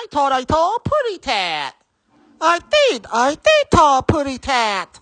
I thought I told Putty Tat. I did, I did tell Putty Tat.